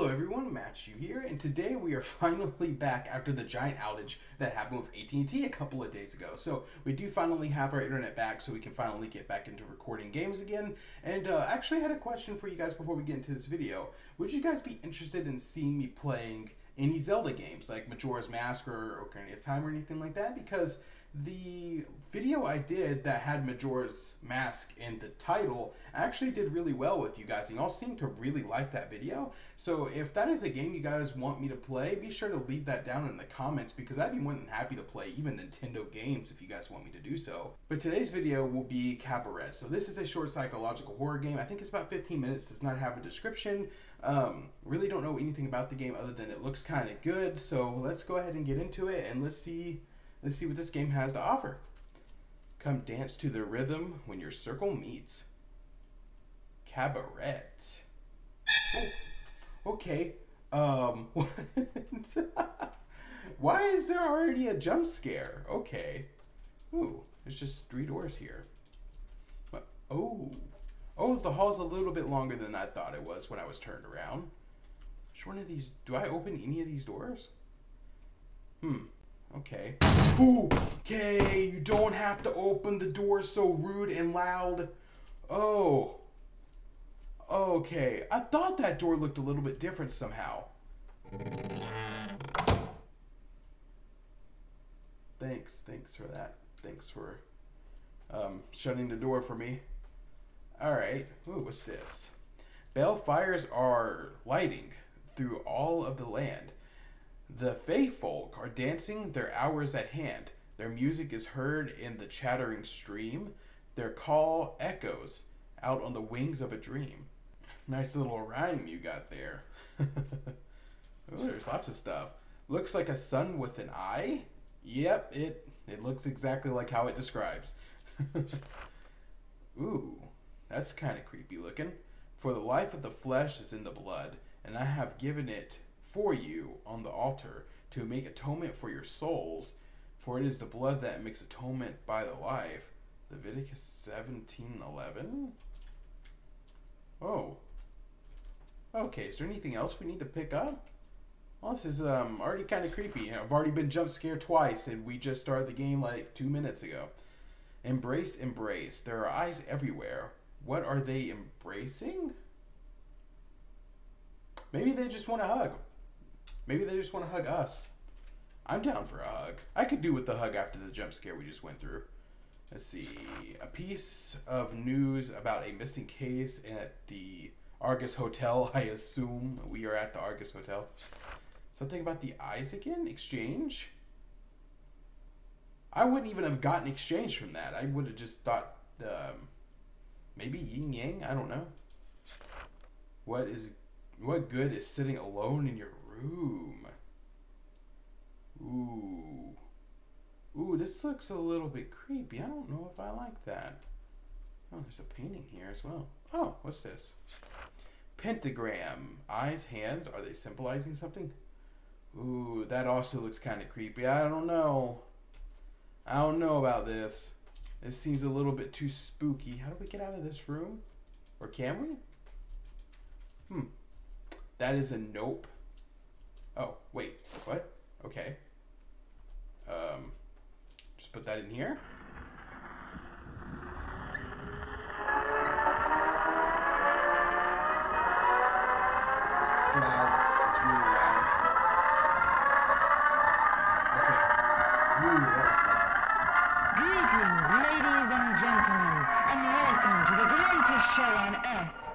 Hello everyone, Matthew here, and today we are finally back after the giant outage that happened with AT&T a couple of days ago. So we do finally have our internet back so we can finally get back into recording games again. And uh, actually I had a question for you guys before we get into this video. Would you guys be interested in seeing me playing any Zelda games like Majora's Mask or Ocarina of Time or anything like that? Because the video I did that had Majora's Mask in the title actually did really well with you guys, and y'all seem to really like that video. So if that is a game you guys want me to play, be sure to leave that down in the comments because I'd be more than happy to play even Nintendo games if you guys want me to do so. But today's video will be Cabaret. So this is a short psychological horror game. I think it's about 15 minutes, does not have a description. Um, really don't know anything about the game other than it looks kind of good. So let's go ahead and get into it and let's see Let's see what this game has to offer. Come dance to the rhythm when your circle meets. Cabaret. Oh, okay. Um, why is there already a jump scare? Okay. Ooh, there's just three doors here. But, oh. Oh, the hall's a little bit longer than I thought it was when I was turned around. Which one of these? Do I open any of these doors? Hmm. Okay. Okay, you don't have to open the door so rude and loud. Oh. Okay, I thought that door looked a little bit different somehow. Thanks, thanks for that. Thanks for um, shutting the door for me. Alright, what's this? Bell fires are lighting through all of the land. The Fey folk are dancing their hours at hand. Their music is heard in the chattering stream. Their call echoes out on the wings of a dream. Nice little rhyme you got there. Ooh, there's lots of stuff. Looks like a sun with an eye. Yep, it it looks exactly like how it describes. Ooh, that's kind of creepy looking. For the life of the flesh is in the blood, and I have given it for you on the altar to make atonement for your souls, for it is the blood that makes atonement by the life. Leviticus seventeen eleven. Oh. Okay, is there anything else we need to pick up? Well, this is um, already kind of creepy. I've already been jump scared twice, and we just started the game like two minutes ago. Embrace, embrace. There are eyes everywhere. What are they embracing? Maybe they just want a hug. Maybe they just want to hug us. I'm down for a hug. I could do with the hug after the jump scare we just went through. Let's see. A piece of news about a missing case at the Argus Hotel. I assume we are at the Argus Hotel. Something about the again? Exchange? I wouldn't even have gotten exchange from that. I would have just thought um, maybe yin yang. I don't know. What is what good is sitting alone in your room. Ooh. Ooh, this looks a little bit creepy. I don't know if I like that. Oh, there's a painting here as well. Oh, what's this? Pentagram. Eyes, hands. Are they symbolizing something? Ooh, that also looks kind of creepy. I don't know. I don't know about this. This seems a little bit too spooky. How do we get out of this room? Or can we? Hmm. That is a nope. Oh, wait, what? Okay. Um, just put that in here. It's loud. It's really loud. Okay. Ooh, that was loud. Greetings, ladies and gentlemen, and welcome to the greatest show on earth.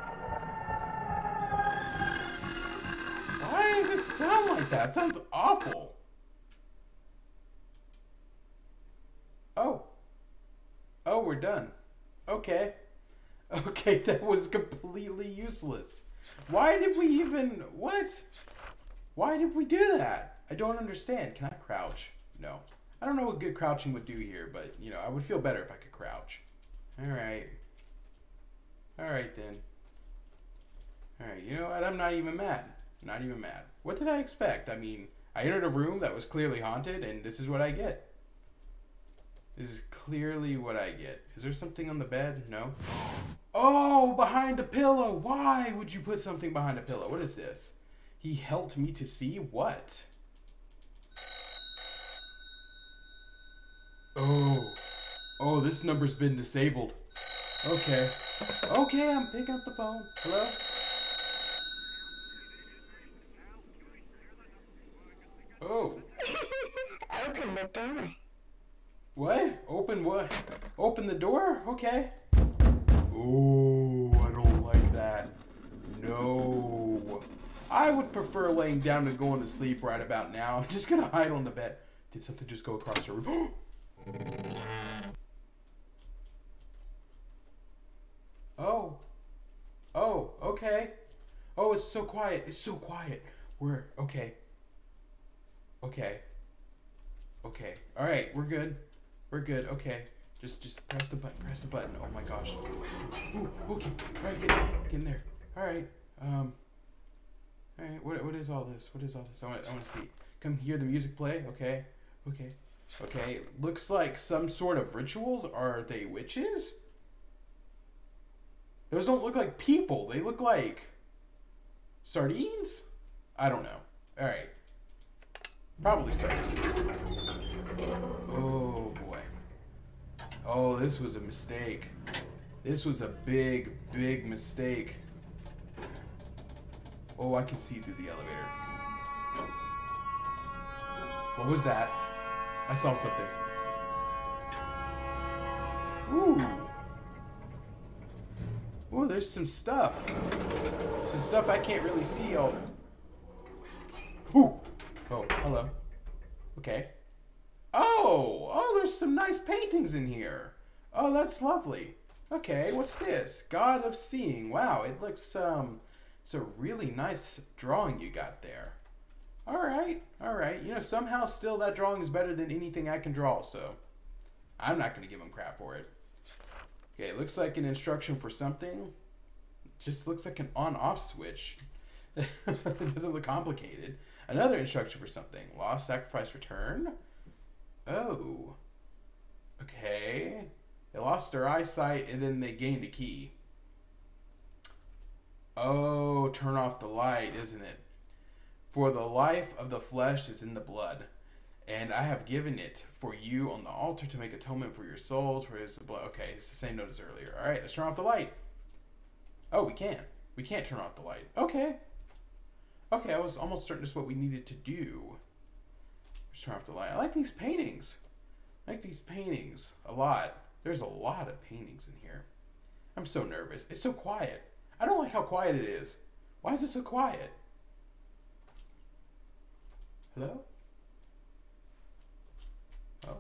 Does it sound like that? It sounds awful. Oh. Oh, we're done. Okay. Okay, that was completely useless. Why did we even... What? Why did we do that? I don't understand. Can I crouch? No. I don't know what good crouching would do here, but, you know, I would feel better if I could crouch. Alright. Alright, then. Alright, you know what? I'm not even mad. Not even mad. What did I expect? I mean, I entered a room that was clearly haunted, and this is what I get. This is clearly what I get. Is there something on the bed? No. Oh, behind the pillow. Why would you put something behind a pillow? What is this? He helped me to see what? Oh. Oh, this number's been disabled. Okay. Okay, I'm picking up the phone. Hello? Oh. Open the door. What? Open what? Open the door? Okay. Oh, I don't like that. No. I would prefer laying down and going to sleep right about now. I'm just gonna hide on the bed. Did something just go across the room? oh. Oh, okay. Oh, it's so quiet. It's so quiet. We're okay. Okay. Okay. All right, we're good. We're good. Okay. Just just press the button. Press the button. Oh my gosh. Ooh, okay. All right, get in, get in there. All right. Um. All right. What what is all this? What is all this? I want I want to see. Come hear the music play. Okay. Okay. Okay. Looks like some sort of rituals. Are they witches? Those don't look like people. They look like sardines. I don't know. All right. Probably sardines. Oh. Oh, this was a mistake. This was a big, big mistake. Oh, I can see through the elevator. What was that? I saw something. Ooh. Ooh, there's some stuff. Some stuff I can't really see. Oh. Ooh. Oh, hello. Okay. There's some nice paintings in here. Oh, that's lovely. Okay, what's this? God of Seeing. Wow, it looks, um, it's a really nice drawing you got there. All right, all right. You know, somehow still that drawing is better than anything I can draw, so I'm not going to give him crap for it. Okay, it looks like an instruction for something. It just looks like an on-off switch. it doesn't look complicated. Another instruction for something. Lost, sacrifice, return. Oh. Okay. They lost their eyesight and then they gained a key. Oh, turn off the light, isn't it? For the life of the flesh is in the blood, and I have given it for you on the altar to make atonement for your souls, for his blood. Okay, it's the same note as earlier. All right, let's turn off the light. Oh, we can't. We can't turn off the light. Okay. Okay, I was almost certain this what we needed to do. Let's turn off the light. I like these paintings. I like these paintings a lot. There's a lot of paintings in here. I'm so nervous. It's so quiet. I don't like how quiet it is. Why is it so quiet? Hello? Oh,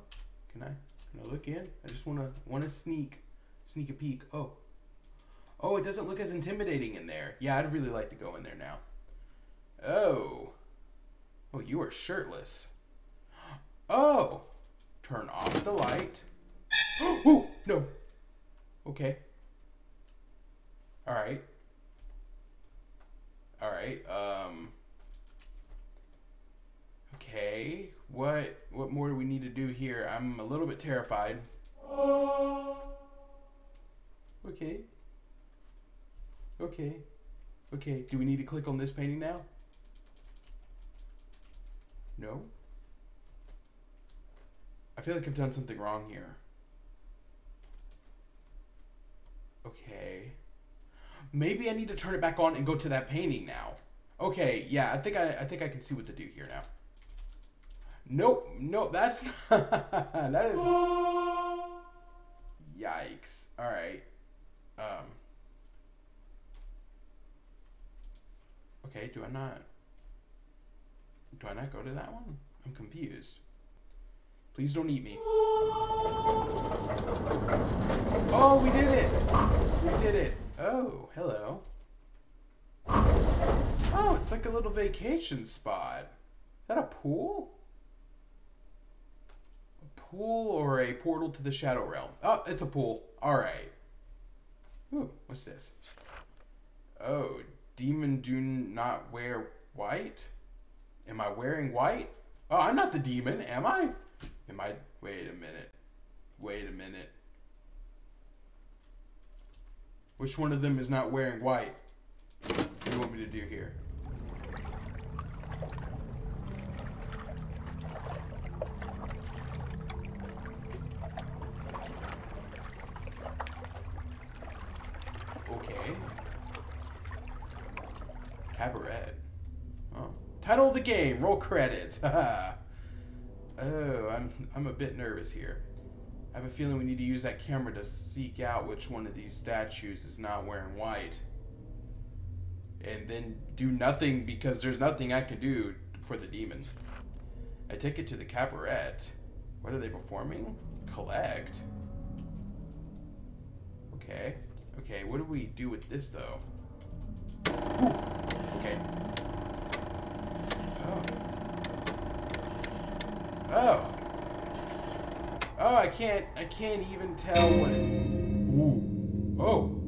can I can I look in? I just wanna wanna sneak sneak a peek. Oh. Oh, it doesn't look as intimidating in there. Yeah, I'd really like to go in there now. Oh. Oh, you are shirtless. Oh. Turn off the light. Oh, no. Okay. All right. All right. Um Okay. What what more do we need to do here? I'm a little bit terrified. Okay. Okay. Okay. Do we need to click on this painting now? No. I feel like I've done something wrong here. Okay. Maybe I need to turn it back on and go to that painting now. Okay, yeah, I think I I think I can see what to do here now. Nope, nope, that's that is Yikes. Alright. Um Okay, do I not do I not go to that one? I'm confused. Please don't eat me. Oh, we did it! We did it. Oh, hello. Oh, it's like a little vacation spot. Is that a pool? A pool or a portal to the Shadow Realm? Oh, it's a pool. Alright. Ooh, what's this? Oh, demon do not wear white? Am I wearing white? Oh, I'm not the demon, am I? Am I? Wait a minute. Wait a minute. Which one of them is not wearing white? What do you want me to do here? Okay. Cabaret. Oh. Title of the game. Roll credits. Haha oh, I'm I'm a bit nervous here. I have a feeling we need to use that camera to seek out which one of these statues is not wearing white. And then do nothing because there's nothing I can do for the demon. I take it to the cabaret. What are they performing? Collect. Okay. Okay, what do we do with this though? Ooh. Okay. Oh. Oh. Oh, I can't I can't even tell what it Ooh. Oh.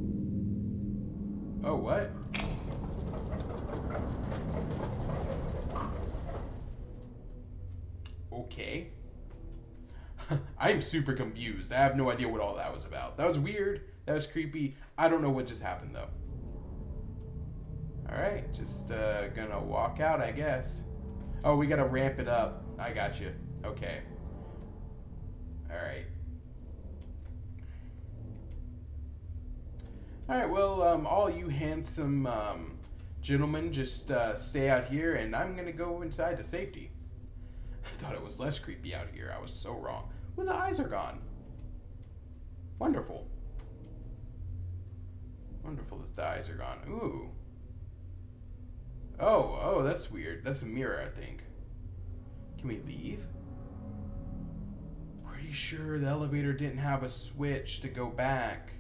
Oh, what? Okay. I'm super confused. I have no idea what all that was about. That was weird. That was creepy. I don't know what just happened though. All right, just uh, gonna walk out, I guess. Oh, we gotta ramp it up. I got you. Okay. All right. All right. Well, um, all you handsome um, gentlemen, just uh, stay out here, and I'm gonna go inside to safety. I thought it was less creepy out here. I was so wrong. Well, the eyes are gone. Wonderful. Wonderful that the eyes are gone. Ooh. Oh, oh, that's weird. That's a mirror, I think. Can we leave? Pretty sure the elevator didn't have a switch to go back.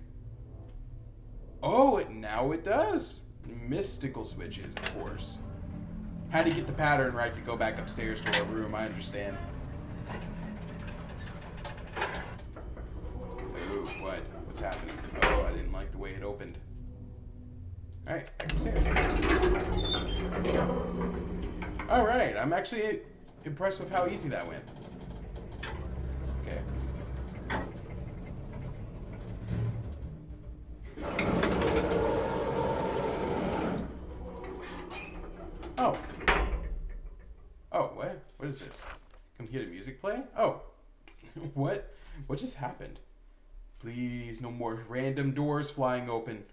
Oh, it now it does. Mystical switches, of course. Had to get the pattern right to go back upstairs to our room, I understand. Ooh, what? What's happening? Oh, I didn't like the way it opened. Alright, upstairs. Alright, I'm actually impressed with how easy that went. Okay. Oh. Oh, what? What is this? Come hear the music play? Oh. what? What just happened? Please, no more random doors flying open.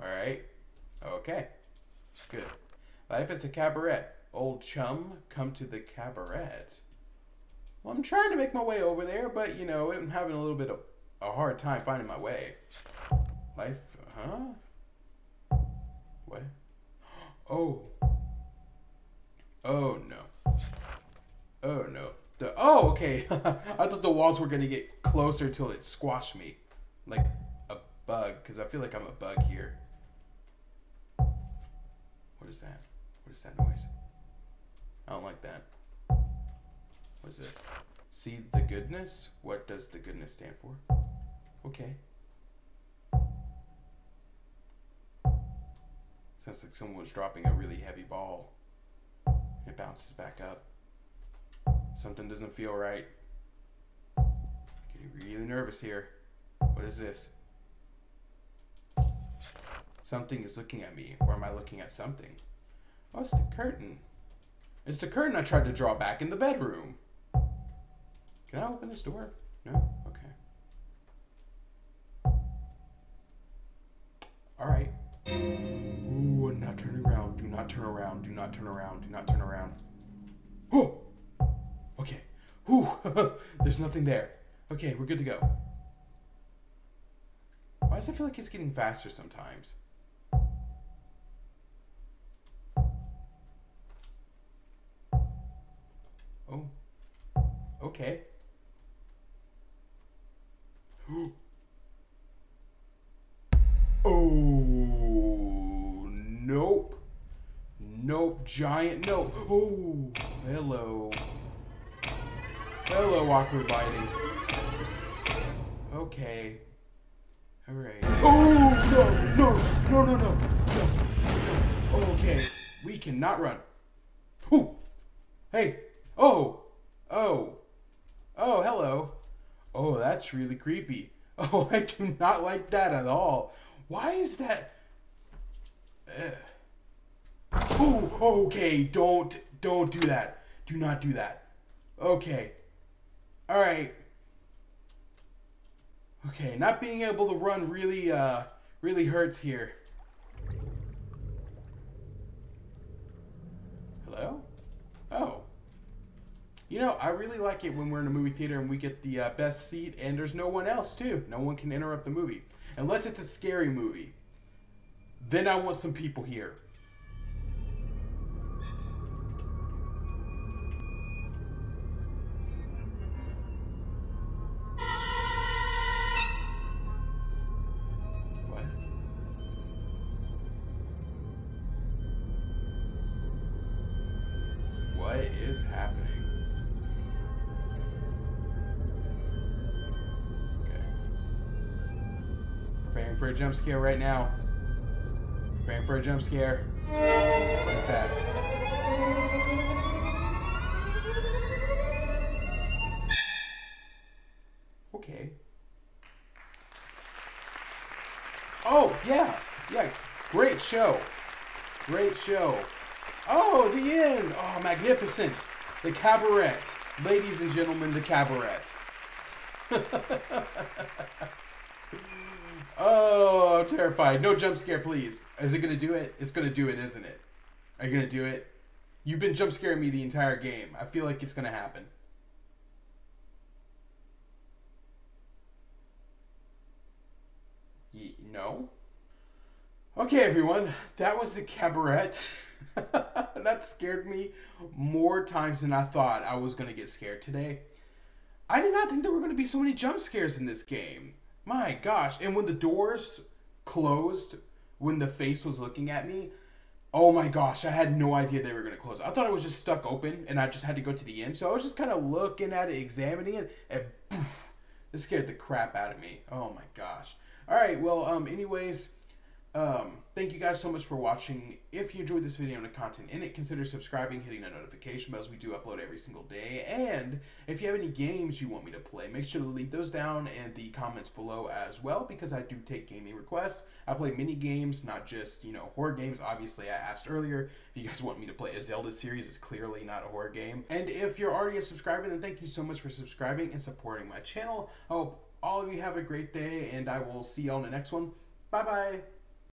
Alright. Okay. Good. Life is a cabaret. Old chum, come to the cabaret. Well, I'm trying to make my way over there, but you know, I'm having a little bit of a hard time finding my way. Life, huh? What? Oh. Oh no. Oh no. The, oh, okay. I thought the walls were gonna get closer till it squashed me, like a bug. Cause I feel like I'm a bug here. What is that? What is that noise? I don't like that. What is this? See the goodness? What does the goodness stand for? Okay. Sounds like someone was dropping a really heavy ball. It bounces back up. Something doesn't feel right. Getting really nervous here. What is this? Something is looking at me. Or am I looking at something? Oh, it's the curtain. It's the curtain I tried to draw back in the bedroom. Can I open this door? No? Okay. Alright. Ooh, not turning around. Do not turn around. Do not turn around. Do not turn around. There's nothing there. Okay, we're good to go. Why does it feel like it's getting faster sometimes? Oh. Okay. oh. Nope. Nope. Giant nope. Oh. Hello. Hello, awkward lighting. Okay. Alright. Oh, no, no, no, no, no, no. Okay, we cannot run. Ooh. Hey. Oh. Oh. Oh, hello. Oh, that's really creepy. Oh, I do not like that at all. Why is that? Ugh. Oh, okay. Don't, don't do that. Do not do that. Okay all right. Okay, not being able to run really, uh, really hurts here. Hello? Oh. You know, I really like it when we're in a movie theater and we get the uh, best seat and there's no one else, too. No one can interrupt the movie. Unless it's a scary movie. Then I want some people here. Is happening? Okay. Preparing for a jump scare right now. Preparing for a jump scare. What is that? Okay. Oh, yeah. Yeah. Great show. Great show. Oh, the end. Oh, magnificent. The cabaret. Ladies and gentlemen, the cabaret. oh, I'm terrified. No jump scare, please. Is it going to do it? It's going to do it, isn't it? Are you going to do it? You've been jump scaring me the entire game. I feel like it's going to happen. Ye- no? Okay, everyone, that was the cabaret. that scared me more times than I thought I was going to get scared today. I did not think there were going to be so many jump scares in this game. My gosh. And when the doors closed, when the face was looking at me, oh my gosh, I had no idea they were going to close. I thought it was just stuck open and I just had to go to the end. So I was just kind of looking at it, examining it, and poof, it scared the crap out of me. Oh my gosh. All right, well, um, anyways, um, thank you guys so much for watching. If you enjoyed this video and the content in it, consider subscribing, hitting the notification bells. We do upload every single day. And if you have any games you want me to play, make sure to leave those down in the comments below as well, because I do take gaming requests. I play mini games, not just, you know, horror games. Obviously, I asked earlier if you guys want me to play a Zelda series. It's clearly not a horror game. And if you're already a subscriber, then thank you so much for subscribing and supporting my channel. I hope all of you have a great day, and I will see you on the next one. Bye bye.